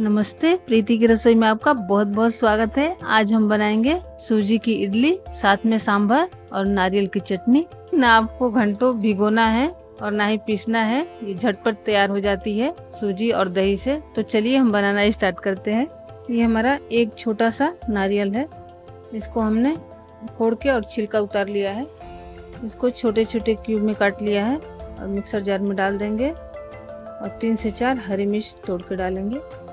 नमस्ते, प्रीति की रसोई में आपका बहुत बहुत स्वागत है। आज हम बनाएँगे सूजी की इडली, साथ में सांभर और नारियल की चटनी। ना आपको घंटों भिगोना है और ना ही पीसना है, ये झटपट तैयार हो जाती है सूजी और दही से। तो चलिए हम बनाना स्टार्ट करते हैं। ये हमारा एक छोटा सा नारियल है। इसको हमने फोड़ के और छिलका उतार लिया है। इसको छोटे छोटे क्यूब में काट लिया है और मिक्सर जार में डाल देंगे और तीन से चार हरी मिर्च तोड़ के डालेंगे।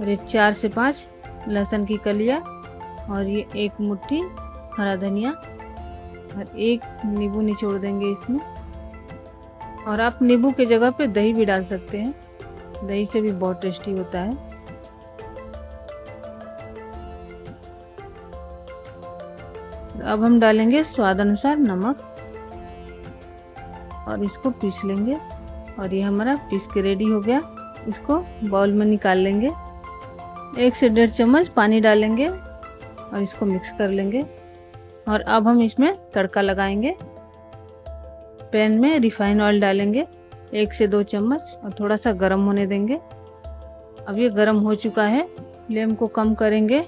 और ये चार से पाँच, लहसुन की कलिया और ये एक मुट्ठी, हरा धनिया और एक नींबू निचोड़ देंगे इसमें। और आप नींबू के जगह पे दही भी डाल सकते हैं। दही से भी बहुत टेस्टी होता है। अब हम डालेंगे स्वाद अनुसार नमक और इसको पीस लेंगे और ये हमारा पीस के रेडी हो गया। इसको बाउल में निकाल लेंगे। एक से डेढ़ चम्मच पानी डालेंगे और इसको मिक्स कर लेंगे। और अब हम इसमें तड़का लगाएँगे। पैन में रिफाइन ऑयल डालेंगे, एक से दो चम्मच, और थोड़ा सा गर्म होने देंगे। अब ये गर्म हो चुका है, फ्लेम को कम करेंगे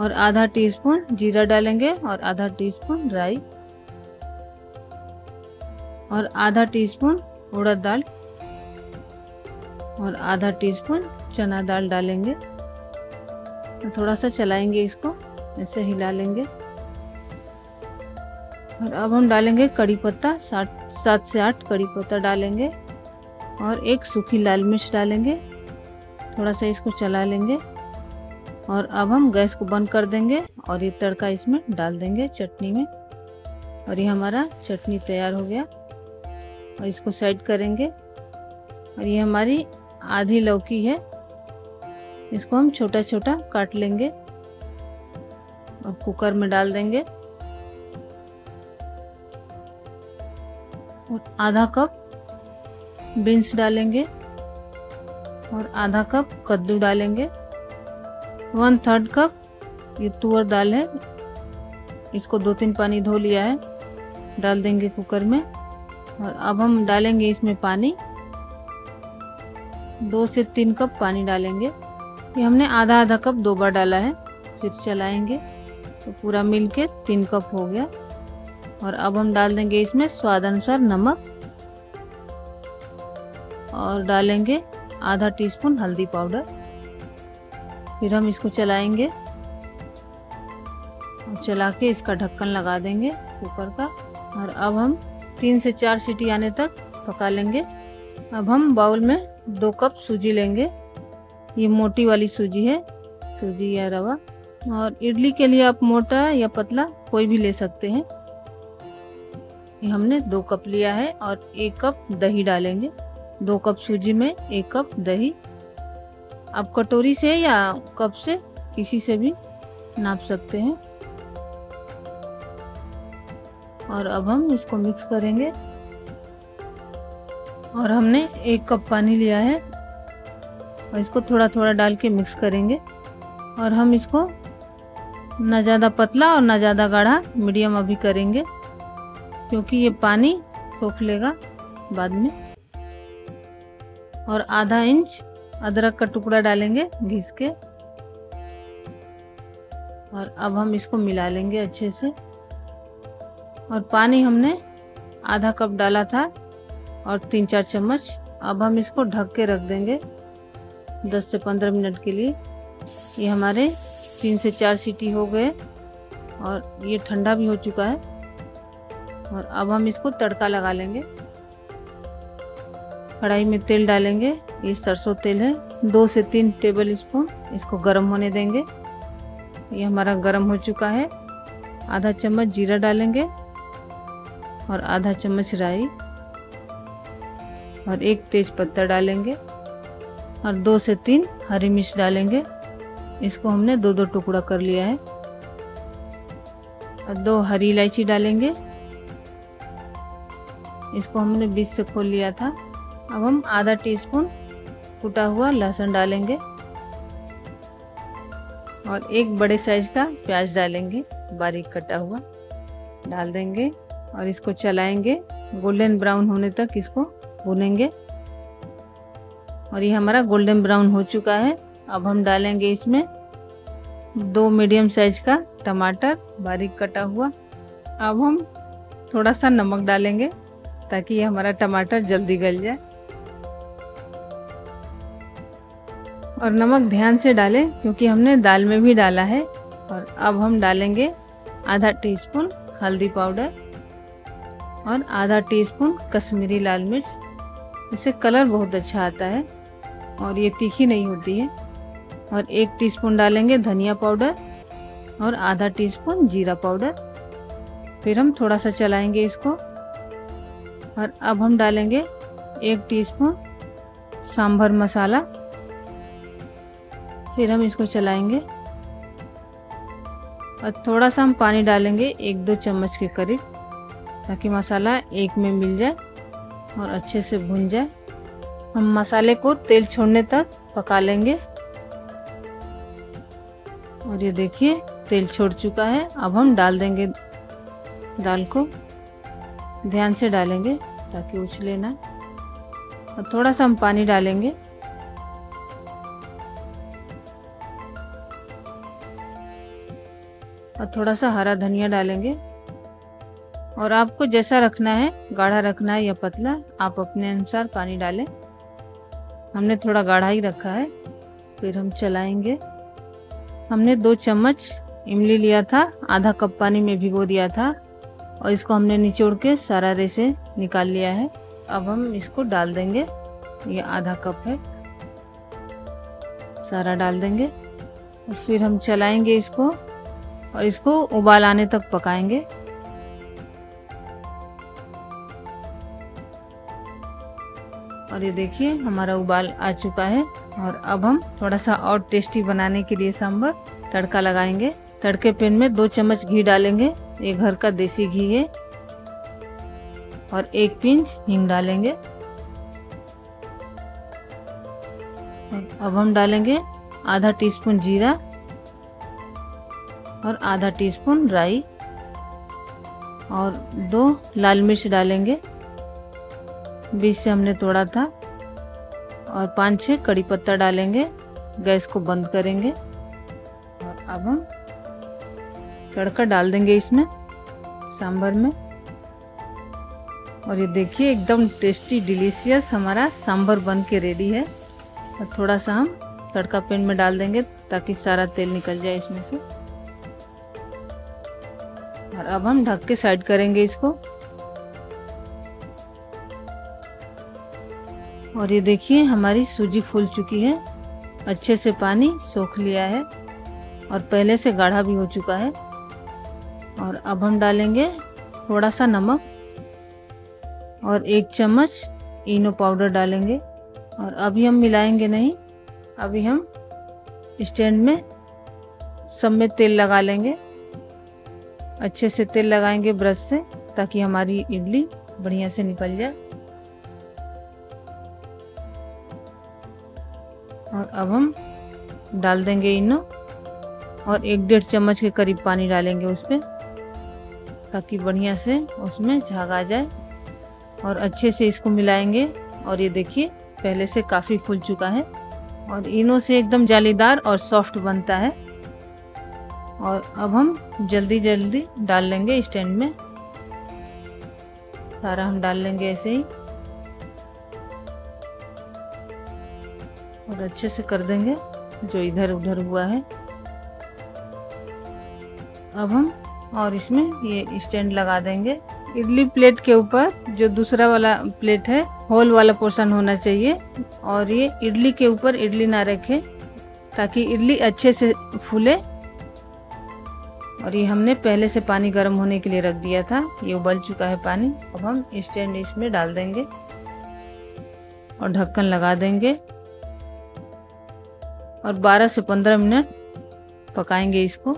और आधा टीस्पून जीरा डालेंगे और आधा टीस्पून राई। और आधा टीस्पून उड़द दाल और आधा टीस्पून चना दाल डालेंगे। तो थोड़ा सा चलाएँगे इसको, ऐसे हिला लेंगे। और अब हम डालेंगे कड़ी पत्ता, सात सात से आठ कड़ी पत्ता डालेंगे और एक सूखी लाल मिर्च डालेंगे। थोड़ा सा इसको चला लेंगे और अब हम गैस को बंद कर देंगे और ये तड़का इसमें डाल देंगे चटनी में। और ये हमारा चटनी तैयार हो गया और इसको साइड करेंगे। और ये हमारी आधी लौकी है। इसको हम छोटा छोटा काट लेंगे। और कुकर में डाल देंगे। और आधा कप बीन्स डालेंगे और आधा कप कद्दू डालेंगे। वन थर्ड कप ये तुअर दाल है। इसको दो तीन पानी धो लिया है। डाल देंगे कुकर में। और अब हम डालेंगे इसमें पानी। दो से तीन कप पानी डालेंगे। ये हमने आधा आधा कप दो बार डाला है, फिर चलाएँगे। तो पूरा मिल के तीन कप हो गया। और अब हम डाल देंगे इसमें स्वाद अनुसार नमक। और डालेंगे आधा टीस्पून हल्दी पाउडर। फिर हम इसको चलाएँगे। चला के इसका ढक्कन लगा देंगे कुकर का। और अब हम तीन से चार सीटी आने तक पका लेंगे। अब हम बाउल में दो कप सूजी लेंगे। ये मोटी वाली सूजी है, सूजी या रवा। और इडली के लिए आप मोटा या पतला कोई भी ले सकते हैं। ये हमने दो कप लिया है और एक कप दही डालेंगे। दो कप सूजी में एक कप दही। आप कटोरी से या कप से किसी से भी नाप सकते हैं। और अब हम इसको मिक्स करेंगे। और हमने एक कप पानी लिया है। और इसको थोड़ा थोड़ा डाल के मिक्स करेंगे। और हम इसको ना ज़्यादा पतला और ना ज़्यादा गाढ़ा मीडियम अभी करेंगे, क्योंकि ये पानी सोख लेगा बाद में। और आधा इंच अदरक का टुकड़ा डालेंगे घिस के। और अब हम इसको मिला लेंगे अच्छे से। और पानी हमने आधा कप डाला था और तीन चार चम्मच। अब हम इसको ढक के रख देंगे। 10 से 15 मिनट के लिए। ये हमारे तीन से चार सीटी हो गए और ये ठंडा भी हो चुका है। और अब हम इसको तड़का लगा लेंगे। कढ़ाई में तेल डालेंगे। ये सरसों तेल है। दो से तीन टेबल स्पून इसको गर्म होने देंगे। ये हमारा गर्म हो चुका है। आधा चम्मच जीरा डालेंगे और आधा चम्मच राई और एक तेज पत्ता डालेंगे। और दो से तीन हरी मिर्च डालेंगे। इसको हमने दो दो टुकड़ा कर लिया है। और दो हरी इलायची डालेंगे। इसको हमने बीच से खोल लिया था। अब हम आधा टीस्पून कुटा हुआ लहसुन डालेंगे। और एक बड़े साइज़ का प्याज डालेंगे। बारीक कटा हुआ डाल देंगे और इसको चलाएँगे। गोल्डन ब्राउन होने तक इसको भूनेंगे। और ये हमारा गोल्डन ब्राउन हो चुका है। अब हम डालेंगे इसमें दो मीडियम साइज़ का टमाटर बारीक कटा हुआ। अब हम थोड़ा सा नमक डालेंगे ताकि ये हमारा टमाटर जल्दी गल जाए। और नमक ध्यान से डालें क्योंकि हमने दाल में भी डाला है। और अब हम डालेंगे आधा टीस्पून हल्दी पाउडर और आधा टीस्पून कश्मीरी लाल मिर्च। इससे कलर बहुत अच्छा आता है। और ये तीखी नहीं होती है। और एक टीस्पून डालेंगे धनिया पाउडर और आधा टीस्पून जीरा पाउडर फिर हम थोड़ा सा चलाएँगे इसको। और अब हम डालेंगे एक टीस्पून सांभर मसाला। फिर हम इसको चलाएँगे। और थोड़ा सा हम पानी डालेंगे एक दो चम्मच के करीब, ताकि मसाला एक में मिल जाए और अच्छे से भुन जाए। हम मसाले को तेल छोड़ने तक पका लेंगे। और ये देखिए, तेल छोड़ चुका है। अब हम डाल देंगे दाल को। ध्यान से डालेंगे ताकि उछले ना। और थोड़ा सा हम पानी डालेंगे। और थोड़ा सा हरा धनिया डालेंगे। और आपको जैसा रखना है, गाढ़ा रखना है या पतला, आप अपने अनुसार पानी डालें। हमने थोड़ा गाढ़ा ही रखा है, फिर हम चलाएँगे। हमने दो चम्मच इमली लिया था, आधा कप पानी में भिगो दिया था, और इसको हमने निचोड़ के सारा रेसे निकाल लिया है। अब हम इसको डाल देंगे, ये आधा कप है, सारा डाल देंगे, और फिर हम चलाएँगे इसको, और इसको उबाल आने तक पकाएँगे। और ये देखिए, हमारा उबाल आ चुका है और अब हम थोड़ा सा और टेस्टी बनाने के लिए सांभर तड़का लगाएँगे। तड़के पैन में दो चम्मच घी डालेंगे, ये घर का देसी घी है। और एक पिंच हींग डालेंगे। अब हम डालेंगे आधा टीस्पून जीरा और आधा टीस्पून राई और दो लाल मिर्च डालेंगे। बीच से हमने तोड़ा था। और पाँच छः कड़ी पत्ता डालेंगे, गैस को बंद करेंगे। और अब हम तड़का डाल देंगे इसमें, सांभर में। और ये देखिए, एकदम टेस्टी डिलीशियस हमारा सांभर बन के रेडी है। और थोड़ा सा हम तड़का पेन में डाल देंगे ताकि सारा तेल निकल जाए इसमें से। और अब हम ढक के साइड करेंगे इसको। और ये देखिए, हमारी सूजी फूल चुकी है। अच्छे से पानी सोख लिया है और पहले से गाढ़ा भी हो चुका है। और अब हम डालेंगे थोड़ा सा नमक और एक चम्मच इनो पाउडर डालेंगे। और अभी हम मिलाएँगे नहीं, अभी हम स्टैंड में सब में तेल लगा लेंगे। अच्छे से तेल लगाएँगे ब्रश से ताकि हमारी इडली बढ़िया से निकल जाए। और अब हम डाल देंगे इनो और एक डेढ़ चम्मच के करीब पानी डालेंगे उस पर ताकि बढ़िया से उसमें झाग आ जाए। और अच्छे से इसको मिलाएँगे और ये देखिए, पहले से काफ़ी फूल चुका है। और इनो से एकदम जालीदार और सॉफ्ट बनता है। और अब हम जल्दी जल्दी डाल लेंगे स्टैंड में। सारा हम डाल लेंगे ऐसे ही। और अच्छे से कर देंगे, जो इधर उधर हुआ है। अब हम और इसमें ये स्टैंड लगा देंगे। इडली प्लेट के ऊपर जो दूसरा वाला प्लेट है, होल वाला पोर्शन होना चाहिए। और ये इडली के ऊपर इडली ना रखे, ताकि इडली अच्छे से फूले। और ये हमने पहले से पानी गर्म होने के लिए रख दिया था, ये उबल चुका है पानी। अब हम स्टैंड इसमें डाल देंगे और ढक्कन लगा देंगे। और 12 से 15 मिनट पकाएँगे इसको।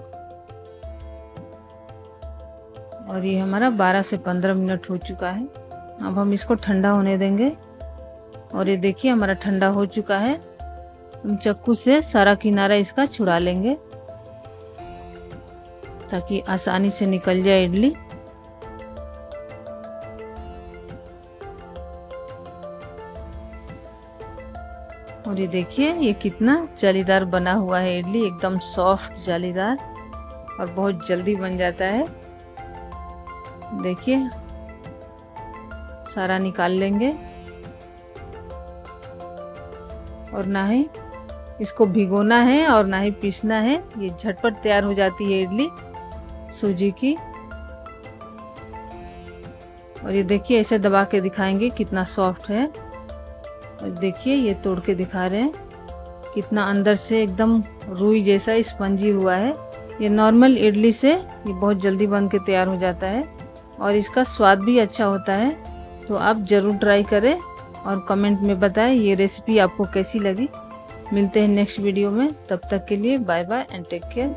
और ये हमारा 12 से 15 मिनट हो चुका है। अब हम इसको ठंडा होने देंगे। और ये देखिए, हमारा ठंडा हो चुका है। हम चक्कू से सारा किनारा इसका छुड़ा लेंगे ताकि आसानी से निकल जाए इडली। और ये देखिए, ये कितना जालीदार बना हुआ है इडली, एकदम सॉफ्ट जालीदार और बहुत जल्दी बन जाता है। देखिए, सारा निकाल लेंगे। और ना ही इसको भिगोना है और ना ही पीसना है, ये झटपट तैयार हो जाती है इडली, सूजी की। और ये देखिए, ऐसे दबा के दिखाएँगे कितना सॉफ्ट है। देखिए, ये तोड़ के दिखा रहे हैं। कितना अंदर से एकदम रुई जैसा स्पंजी हुआ है। ये नॉर्मल इडली से ये बहुत जल्दी बन के तैयार हो जाता है और इसका स्वाद भी अच्छा होता है। तो आप ज़रूर ट्राई करें और कमेंट में बताएँ ये रेसिपी आपको कैसी लगी। मिलते हैं नेक्स्ट वीडियो में। तब तक के लिए bye bye and take care